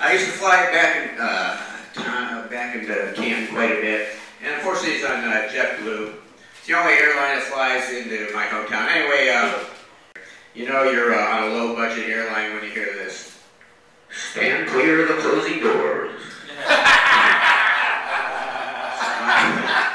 I used to fly back in, uh, uh back into Canton quite a bit, and unfortunately it's on uh, JetBlue. It's the only airline that flies into my hometown. Anyway, uh, you know you're uh, on a low-budget airline when you hear this. Stand clear of the closing doors.